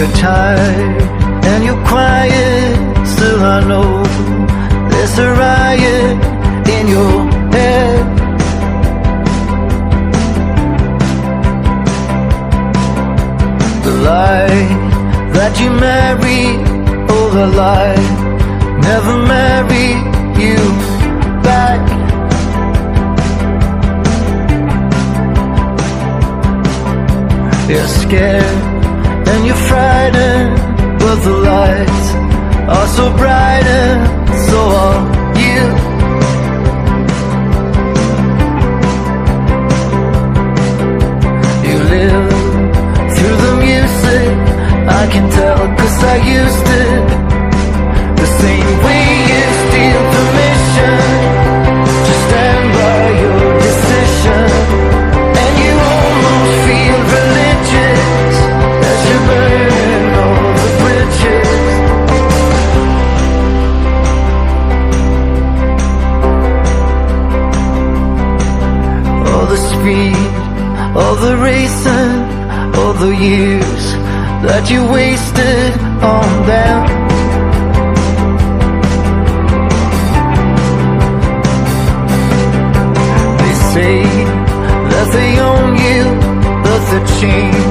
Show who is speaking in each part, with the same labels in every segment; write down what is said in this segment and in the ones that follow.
Speaker 1: You're tired and you're quiet, still I know there's a riot in your head. The lie that you marry, oh the lie, never marry you back. You're scared and you're frightened, but the lights are so bright and so are you. You live through the music, I can tell, cause I used All the speed, all the racing, all the years that you wasted on them. They say that they own you, but the chains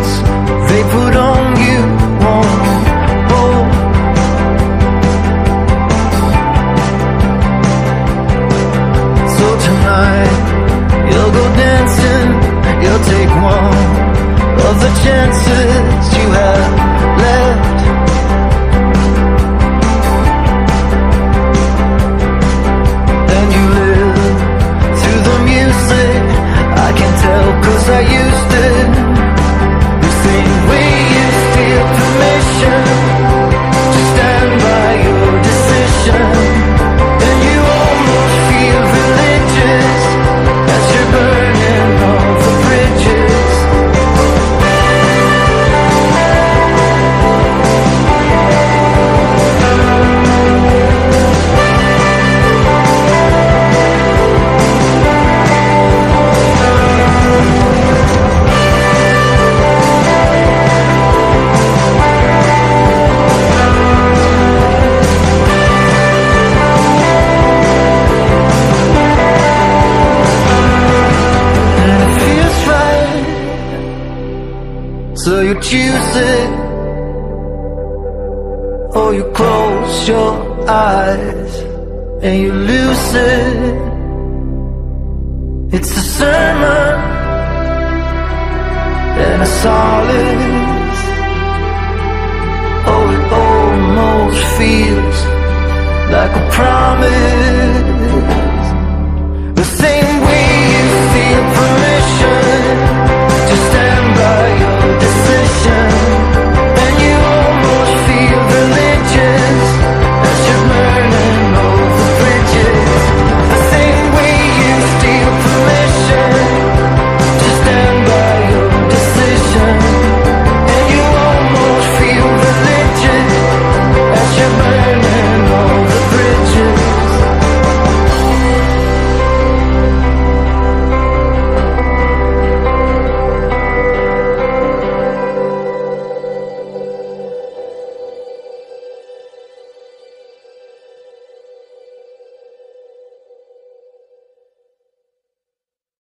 Speaker 1: chances So you choose it, or you close your eyes and you lose it. It's a sermon and a solace. Oh, it almost feels like a promise.